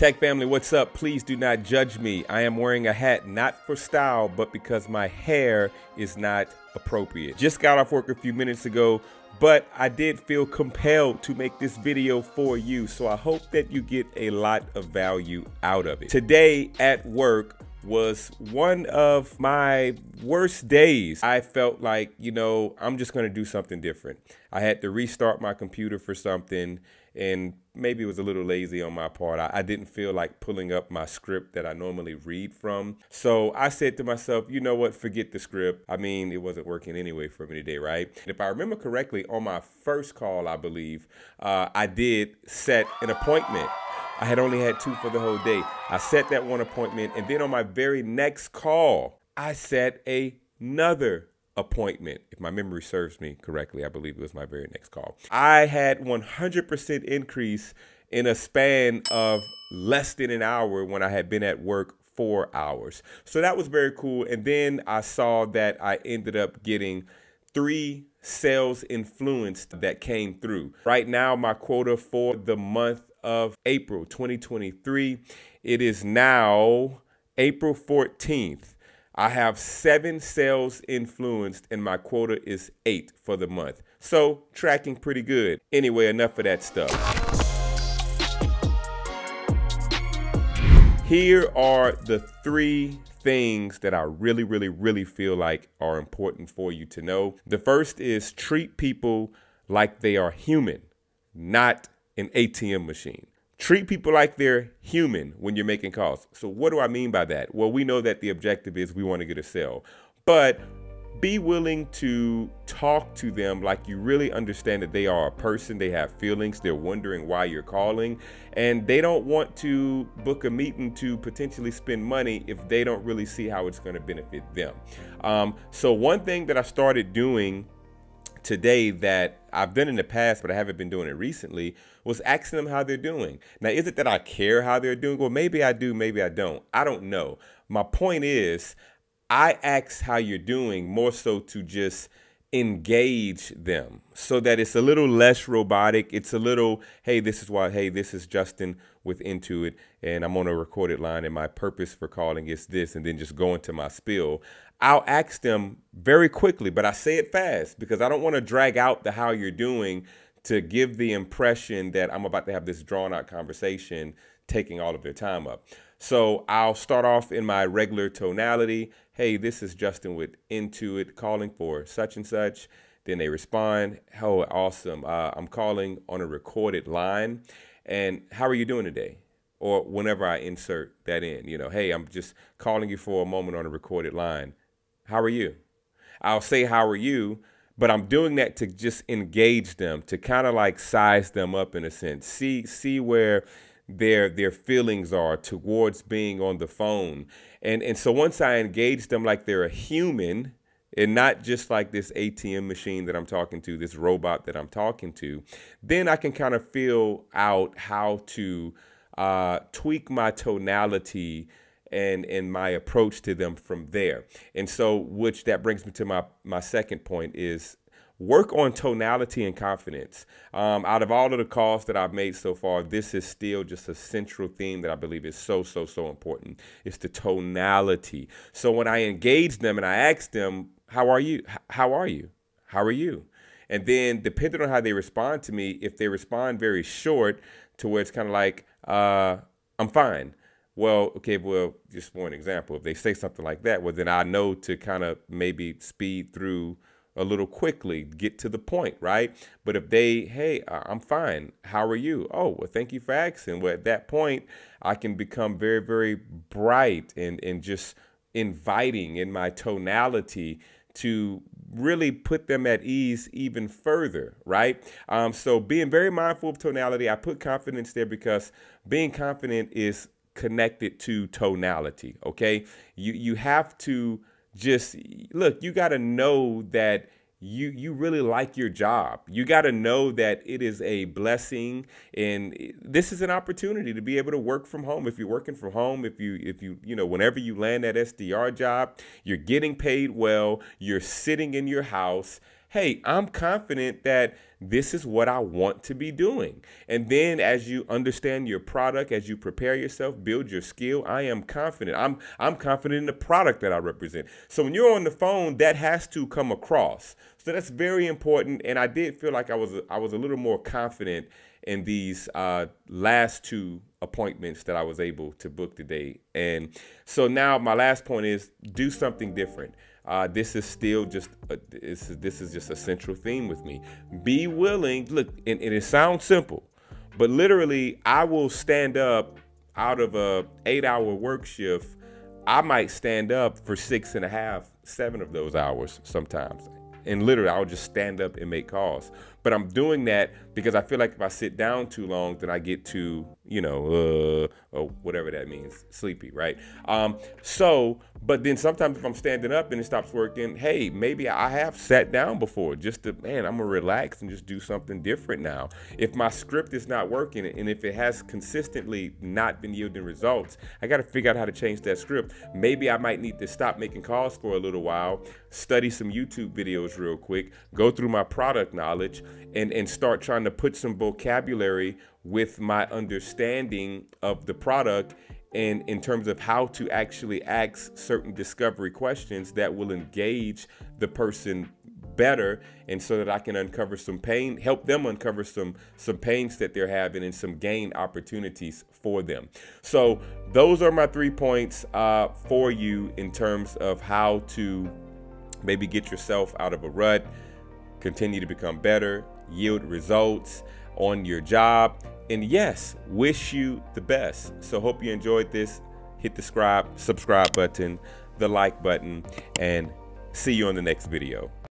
Tech family, what's up? Please do not judge me. I am wearing a hat not for style, but because my hair is not appropriate. Just got off work a few minutes ago, but I did feel compelled to make this video for you. So I hope that you get a lot of value out of it. Today at work, was one of my worst days. I felt like, you know, I'm just going to do something different. I had to restart my computer for something and maybe it was a little lazy on my part. I, I, didn't feel like pulling up my script that I normally read from. So I said to myself, you know what, forget the script. I mean, it wasn't working anyway for me today, right? If I remember correctly, on my first call, I believe, uh, I did set an appointment. I had only had two for the whole day. I set that one appointment, and then on my very next call, I set another appointment. If my memory serves me correctly, I believe it was my very next call. I had 100% increase in a span of less than an hour when I had been at work four hours. So that was very cool. And then I saw that I ended up getting three sales influenced that came through. Right now, my quota for the month of April 2023, it is now April 14th. I have seven sales influenced, and my quota is eight for the month. So, tracking pretty good. Anyway, enough of that stuff. Here are the three things that I really, really, really feel like are important for you to know. The first is treat people like they are human, not an ATM machine. Treat people like they're human when you're making calls. So, what do I mean by that? Well, we know that the objective is we want to get a sale, but be willing to talk to them like you really understand that they are a person, they have feelings, they're wondering why you're calling, and they don't want to book a meeting to potentially spend money if they don't really see how it's going to benefit them. Um, so, one thing that I started doing today that I've done in the past, but I haven't been doing it recently, was asking them how they're doing. Now, is it that I care how they're doing? Well, maybe I do, maybe I don't. I don't know. My point is, I ask how you're doing more so to just engage them so that it's a little less robotic. It's a little, hey, this is why, hey, this is Justin with Intuit, and I'm on a recorded line, and my purpose for calling is this, and then just go into my spill. I'll ask them very quickly, but I say it fast because I don't want to drag out the how you're doing to give the impression that I'm about to have this drawn out conversation, taking all of their time up. So I'll start off in my regular tonality. Hey, this is Justin with Intuit calling for such and such. Then they respond, Oh, awesome. Uh, I'm calling on a recorded line. And how are you doing today? Or whenever I insert that in, you know, hey, I'm just calling you for a moment on a recorded line. How are you? I'll say, How are you? But I'm doing that to just engage them, to kind of like size them up in a sense. See, see where their their feelings are towards being on the phone. And and so once I engage them like they're a human and not just like this ATM machine that I'm talking to, this robot that I'm talking to, then I can kind of feel out how to uh, tweak my tonality and and my approach to them from there. And so, which that brings me to my my second point is work on tonality and confidence. Um, out of all of the calls that I've made so far, this is still just a central theme that I believe is so, so, so important. It's the tonality. So when I engage them and I ask them, how are you? How are you? How are you? And then depending on how they respond to me, if they respond very short to where it's kind of like, uh, I'm fine well, okay, well, just for an example, if they say something like that, well, then I know to kind of maybe speed through a little quickly, get to the point, right? But if they, hey, I'm fine. How are you? Oh, well, thank you for asking. Well, at that point, I can become very, very bright and, and just inviting in my tonality to really put them at ease even further, right? Um, so being very mindful of tonality, I put confidence there because being confident is connected to tonality. Okay, you you have to just look. You got to know that you you really like your job. You got to know that it is a blessing and this is an opportunity to be able to work from home. If you're working from home, if you if you you know whenever you land that SDR job, you're getting paid well, you're sitting in your house hey, I'm confident that this is what I want to be doing. And then as you understand your product, as you prepare yourself, build your skill, I am confident. I'm I'm confident in the product that I represent. So when you're on the phone, that has to come across. So that's very important. And I did feel like I was I was a little more confident in these uh, last two appointments that I was able to book today. And so now my last point is do something different. Uh, this is still just a, this is this is just a central theme with me. Be willing. Look, and, and it sounds simple, but literally, I will stand up out of a eight-hour work shift. I might stand up for six and a half, seven of those hours sometimes and literally I'll just stand up and make calls. But I'm doing that because I feel like if I sit down too long, then I get too, you know, uh, or whatever that means, sleepy, right? Um, so, but then sometimes if I'm standing up and it stops working, hey, maybe I have sat down before just to, man, I'm gonna relax and just do something different now. If my script is not working and if it has consistently not been yielding results, I gotta figure out how to change that script. Maybe I might need to stop making calls for a little while, study some YouTube videos real quick, go through my product knowledge, and, and start trying to put some vocabulary with my understanding of the product and in terms of how to actually ask certain discovery questions that will engage the person better and so that I can uncover some pain, help them uncover some some pains that they're having and some gain opportunities for them. So those are my three points uh, for you in terms of how to maybe get yourself out of a rut, continue to become better, yield results on your job. And yes, wish you the best. So hope you enjoyed this. Hit the subscribe, subscribe button, the like button, and see you on the next video.